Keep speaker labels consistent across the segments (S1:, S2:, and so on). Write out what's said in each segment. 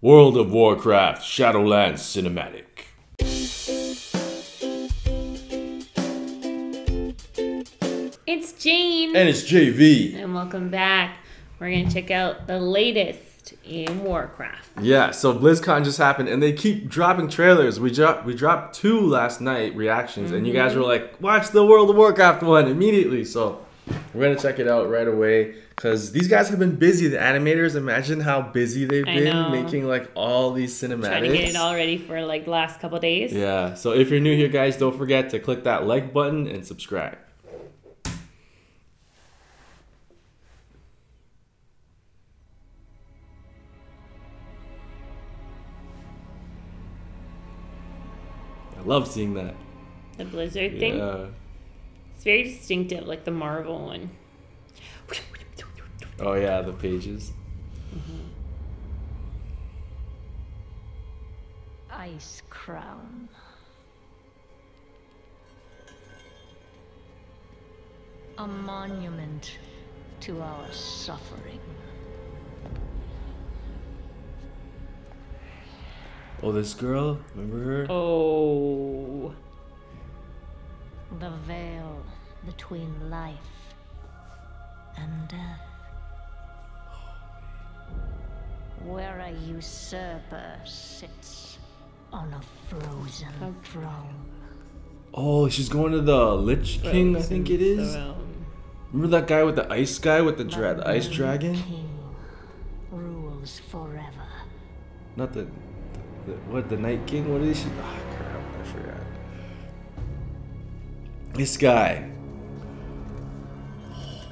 S1: World of Warcraft Shadowlands Cinematic.
S2: It's Jane.
S1: And it's JV.
S2: And welcome back. We're going to check out the latest in Warcraft.
S1: Yeah, so BlizzCon just happened and they keep dropping trailers. We dropped we dropped two last night reactions and you guys mm-hmm. were like, "Watch the World of Warcraft one immediately." So, we're to check it out right away cuz these guys have been busy. The animators, imagine how busy they've been making like all these cinematics.
S2: Trying to get it all ready for like the last couple days.
S1: Yeah, so if you're new here, guys, don't forget to click that like button and subscribe. I love seeing that.
S2: The Blizzard thing.
S1: Yeah.
S2: It's very distinctive, like the Marvel one.
S1: Oh yeah, the pages.
S3: Mm-hmm. Icecrown. A monument to our suffering.
S1: Oh, this girl, remember her?
S2: Oh.
S3: The veil between life and death. Where a usurper sits on a frozen throne.
S1: Oh, she's going to the Lich King, I think it is.
S2: Throne.
S1: Remember that guy with the ice guy with the, dra-
S3: The
S1: the ice dragon?
S3: King rules forever.
S1: Not the, the what the Night King? What is she? Ah, This guy.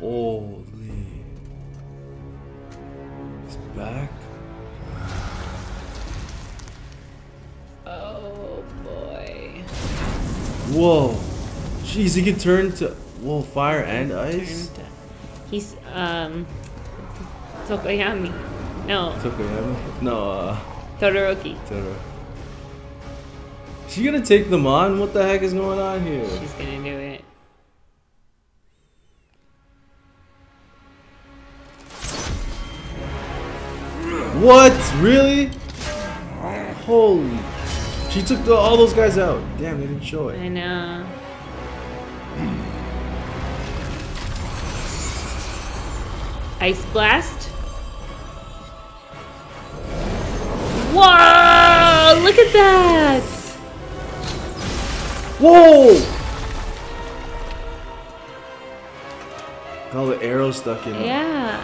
S1: Holy. He's back.
S2: Oh boy.
S1: Whoa. Jeez, he can turn to whoa fire and ice.
S2: To- He's um Tokoyami. No,
S1: Tokuyama? No, uh,
S2: Todoroki.
S1: Toro. She gonna take them on? What the heck is going on here?
S2: She's gonna do it.
S1: What? Really? Holy. She took the, all those guys out. Damn, they didn't show it.
S2: I know. Ice blast. Whoa! Look at that!
S1: Whoa! Got all the arrows stuck in him.
S2: Yeah.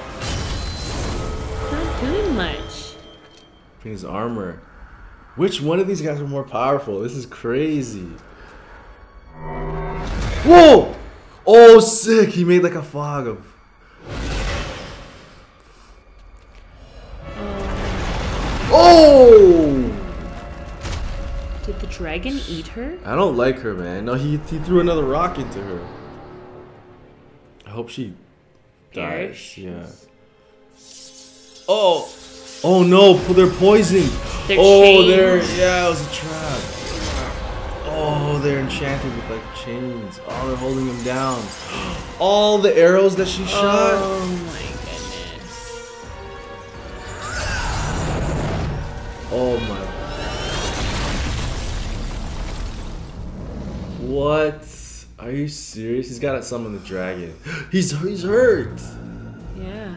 S2: Not doing much.
S1: in his armor. Which one of these guys are more powerful? This is crazy. Whoa! Oh, sick! He made like a fog of. Oh!
S2: oh! Dragon eat her?
S1: I don't like her, man. No, he, he threw another rock into her. I hope she dies. Yeah. Oh! Oh no, they're poisoned.
S2: They're
S1: oh, they're yeah, it was a trap. Oh, they're enchanted with like chains. Oh, they're holding him down. All the arrows that she shot.
S2: Oh my goodness.
S1: Oh my. What? Are you serious? He's got to summon the dragon. He's he's hurt.
S2: Yeah.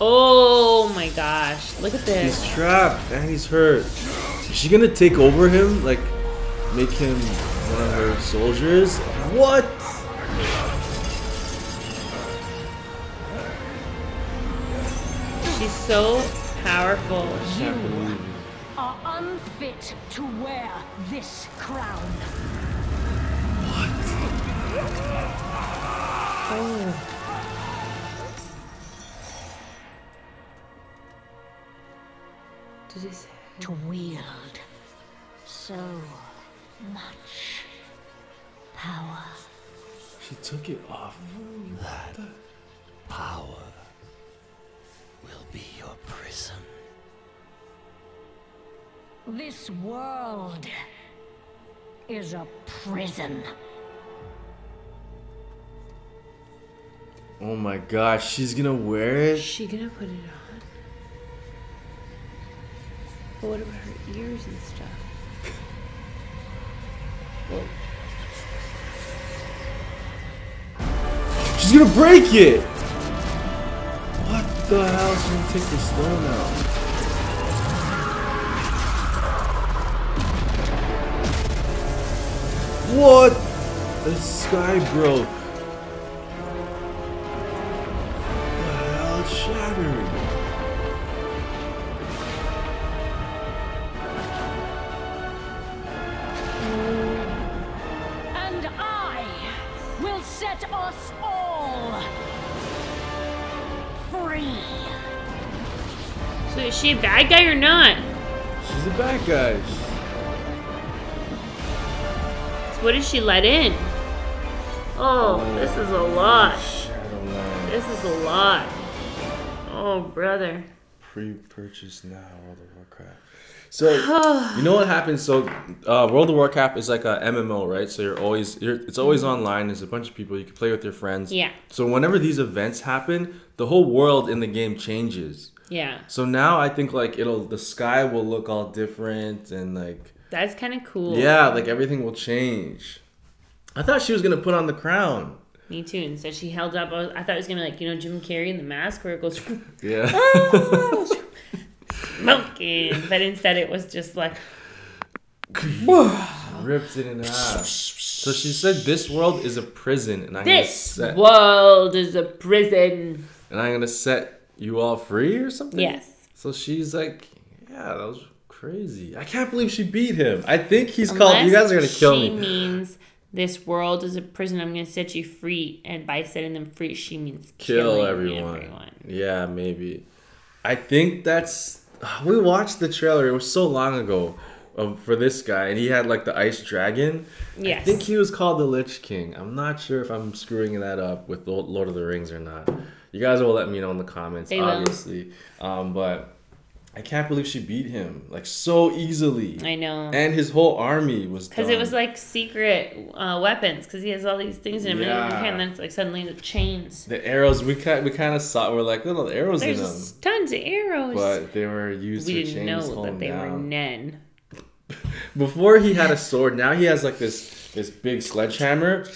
S2: Oh my gosh. Look at this.
S1: He's trapped and he's hurt. Is she gonna take over him? Like, make him one of her soldiers? What?
S2: She's so powerful.
S1: Can't believe it.
S3: Are unfit to wear this crown.
S2: Did this
S3: To wield so much power.
S1: She took it off.
S4: That power will be your prison.
S3: This world is a prison.
S1: Oh my gosh, she's gonna wear it?
S2: Is she gonna put it on? But what about her ears and stuff? Whoa.
S1: She's gonna break it! What the hell? She's gonna take the stone out. What? The sky broke. The hell? Shattered.
S3: And I will set us all free.
S2: So is she a bad guy or not?
S1: She's a bad guy.
S2: What did she let in? Oh, this is a lot. This is a lot. Oh, brother.
S1: Pre-purchase now, World of Warcraft. So you know what happens? So uh, World of Warcraft is like a MMO, right? So you're always you're, it's always online. There's a bunch of people you can play with your friends.
S2: Yeah.
S1: So whenever these events happen, the whole world in the game changes.
S2: Yeah,
S1: So now I think like it'll the sky will look all different and like
S2: that's kind of cool.
S1: yeah, like everything will change. I thought she was gonna put on the crown.
S2: Me too. So she held up. I, was, I thought it was gonna be like you know Jim Carrey in the mask where it goes
S1: Yeah.
S2: smoking, but instead it was just like
S1: Ripped it in half. So she said this world is a prison and I'm gonna
S2: this
S1: set
S2: world is a prison.
S1: and I'm gonna set you all free or something.
S2: Yes.
S1: So she's like, yeah, that was crazy. I can't believe she beat him. I think he's called. You guys are gonna kill
S2: she
S1: me.
S2: means this world is a prison. I'm gonna set you free, and by setting them free, she means
S1: Kill everyone.
S2: everyone.
S1: Yeah, maybe. I think that's. We watched the trailer. It was so long ago. For this guy, and he had like the ice dragon. I think he was called the Lich King. I'm not sure if I'm screwing that up with the Lord of the Rings or not. You guys will let me know in the comments,
S2: They
S1: obviously. Um, but I can't believe she beat him like so easily.
S2: I know.
S1: And his whole army was
S2: Because it was like secret uh, weapons. Because he has all these things in him,
S1: Yeah.
S2: and then it's like suddenly the chains.
S1: the arrows. We kind we kind of saw. We're like, little arrows in them,
S2: There's tons of arrows.
S1: but they were used
S2: we
S1: for
S2: didn't
S1: chains
S2: know that they
S1: him
S2: were
S1: down.
S2: Nen.
S1: Before he had a sword, now he has like this this big sledgehammer.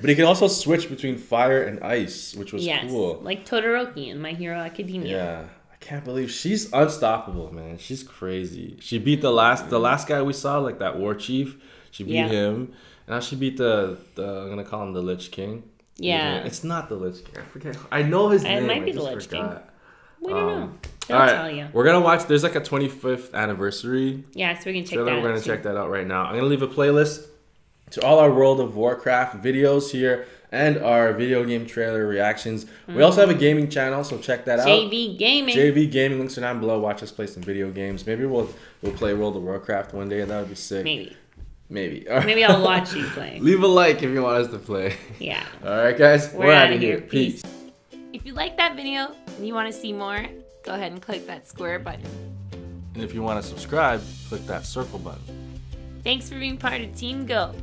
S1: But he can also switch between fire and ice, which was
S2: Yes,
S1: cool.
S2: like Todoroki in My Hero Academia.
S1: Yeah, can't believe she's unstoppable, man. She's crazy. She beat the last the last guy we saw, like that war chief. She beat
S2: Yeah.
S1: him. And now she beat the, the I'm gonna call him the Lich King.
S2: Yeah.
S1: it's not the Lich King. I forget. I know his
S2: It
S1: name.
S2: might
S1: I
S2: be the Lich King. We don't know.
S1: Um,
S2: They'll
S1: All right,
S2: tell you.
S1: we're gonna watch. There's like a 25th anniversary
S2: Yeah, so we can check
S1: trailer.
S2: that
S1: We're gonna
S2: too.
S1: check that out right now. I'm gonna leave a playlist to all our World of Warcraft videos here and our video game trailer reactions. We mm-hmm. also have a gaming channel, so check that out.
S2: JV Gaming.
S1: JV Gaming links are down below. Watch us play some video games. Maybe we'll we'll play World of Warcraft one day, and that would be sick.
S2: Maybe.
S1: Maybe.
S2: Maybe I'll watch you play.
S1: Leave a like if you want us to play.
S2: Yeah.
S1: All right, guys.
S2: We're
S1: We're, out of
S2: here.
S1: here. Peace.
S5: If you like that video and you want to see more, go ahead and click that square button.
S1: And if you want to subscribe, click that circle button.
S5: Thanks for being part of Team Go.